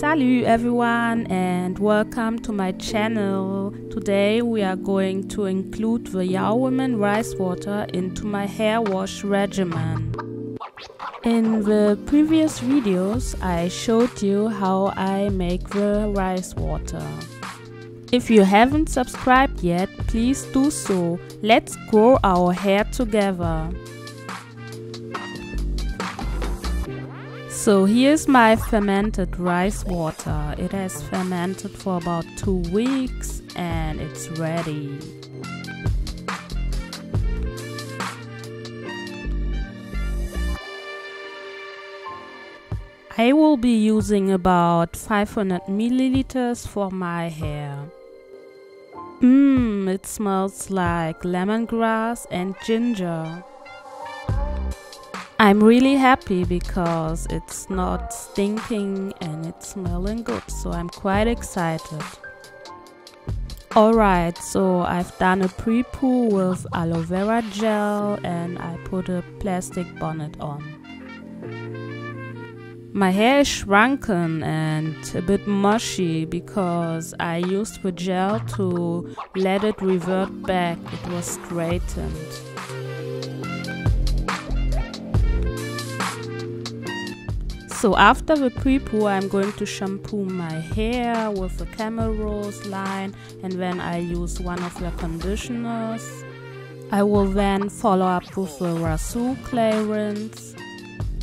Salut everyone and welcome to my channel. Today we are going to include the Yao Women rice water into my hair wash regimen. In the previous videos I showed you how I make the rice water. If you haven't subscribed yet, please do so. Let's grow our hair together. So here's my fermented rice water. It has fermented for about two weeks and it's ready. I will be using about 500 milliliters for my hair. Mmm, it smells like lemongrass and ginger. I'm really happy because it's not stinking and it's smelling good, so I'm quite excited. Alright, so I've done a pre-poo with aloe vera gel and I put a plastic bonnet on. My hair is shrunken and a bit mushy because I used the gel to let it revert back, it was straightened. So after the pre-poo I'm going to shampoo my hair with the Camille Rose line and then I use one of the conditioners. I will then follow up with the Rhassoul clay rinse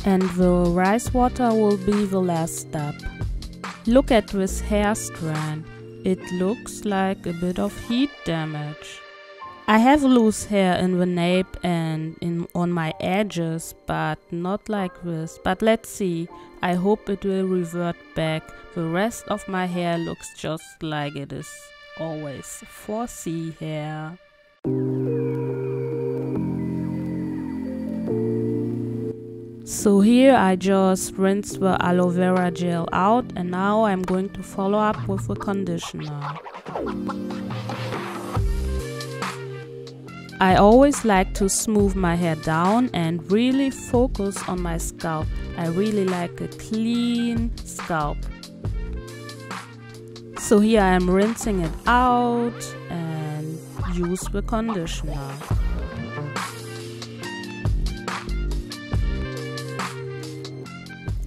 and the rice water will be the last step. Look at this hair strand, it looks like a bit of heat damage. I have loose hair in the nape and in on my edges, but not like this. But let's see. I hope it will revert back. The rest of my hair looks just like it is always 4C hair. So here I just rinsed the aloe vera gel out and now I'm going to follow up with a conditioner. I always like to smooth my hair down and really focus on my scalp. I really like a clean scalp. So here I am rinsing it out and use the conditioner.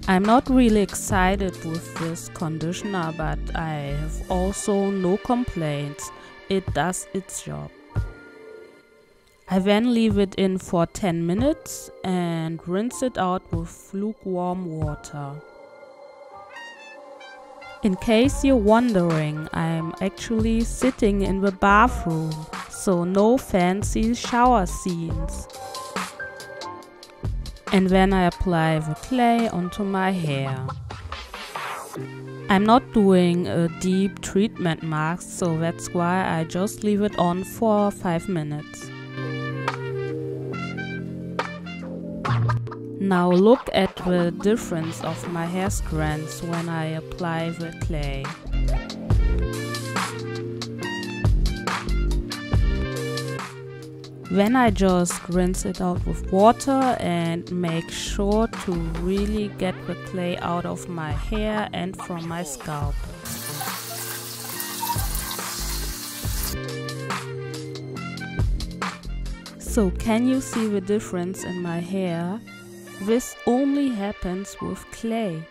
I'm not really excited with this conditioner but I have also no complaints. It does its job. I then leave it in for 10 minutes and rinse it out with lukewarm water. In case you're wondering, I'm actually sitting in the bathroom, so no fancy shower scenes. And then I apply the clay onto my hair. I'm not doing a deep treatment mask, so that's why I just leave it on for 5 minutes. Now look at the difference of my hair strands when I apply the clay. Then I just rinse it out with water and make sure to really get the clay out of my hair and from my scalp. So can you see the difference in my hair? This only happens with clay.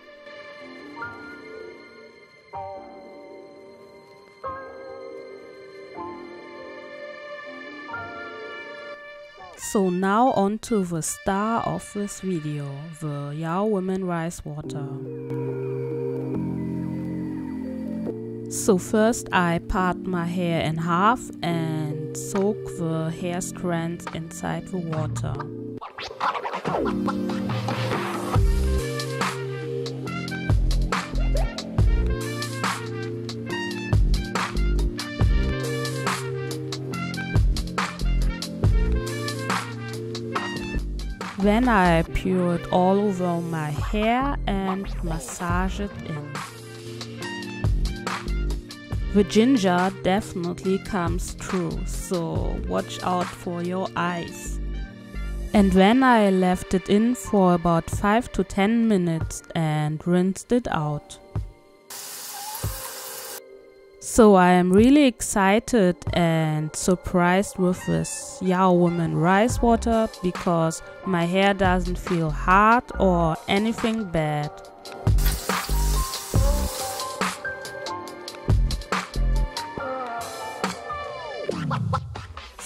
So now on to the star of this video, the Yao Women Rice Water. So first I part my hair in half and soak the hair strands inside the water. Then I pour it all over my hair and massage it in. The ginger definitely comes through, so watch out for your eyes. And then I left it in for about 5 to 10 minutes and rinsed it out. So I am really excited and surprised with this Yao Woman rice water because my hair doesn't feel hard or anything bad.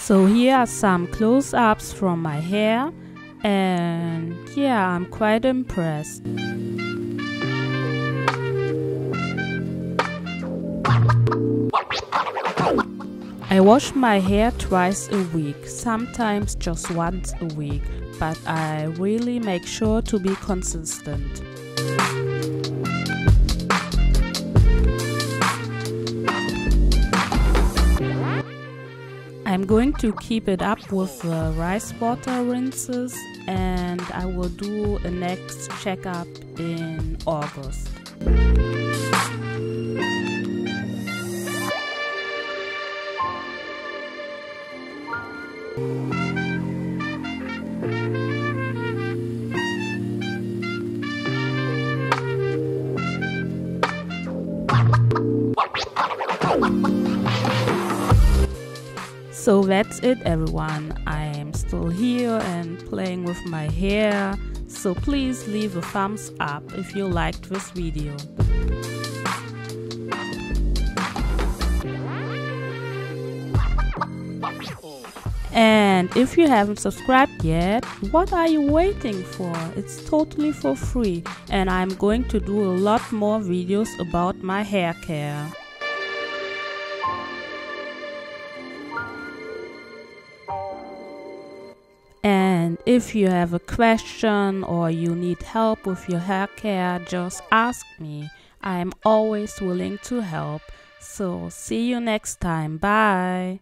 So here are some close-ups from my hair and yeah, I'm quite impressed. I wash my hair twice a week, sometimes just once a week, but I really make sure to be consistent. I'm going to keep it up with the rice water rinses and I will do a next checkup in August. So that's it everyone. I am still here and playing with my hair. So please leave a thumbs up if you liked this video. And if you haven't subscribed yet, what are you waiting for? It's totally for free and I'm going to do a lot more videos about my hair care. And if you have a question or you need help with your hair care, just ask me. I am always willing to help. So, see you next time. Bye.